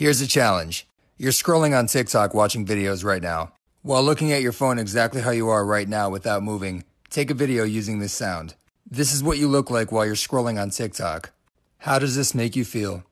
Here's a challenge. You're scrolling on TikTok watching videos right now. While looking at your phone exactly how you are right now without moving, take a video using this sound. This is what you look like while you're scrolling on TikTok. How does this make you feel?